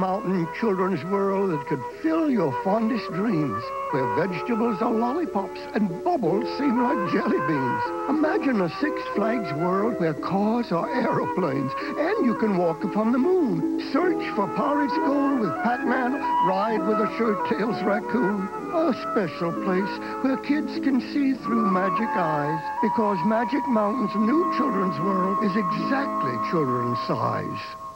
Mountain Children's World that could fill your fondest dreams, where vegetables are lollipops and bubbles seem like jelly beans. Imagine a Six Flags world where cars are aeroplanes and you can walk upon the moon. Search for Pirate's Gold with Pac-Man, ride with a Shirt Tales raccoon. A special place where kids can see through magic eyes because Magic Mountain's new children's world is exactly children's size.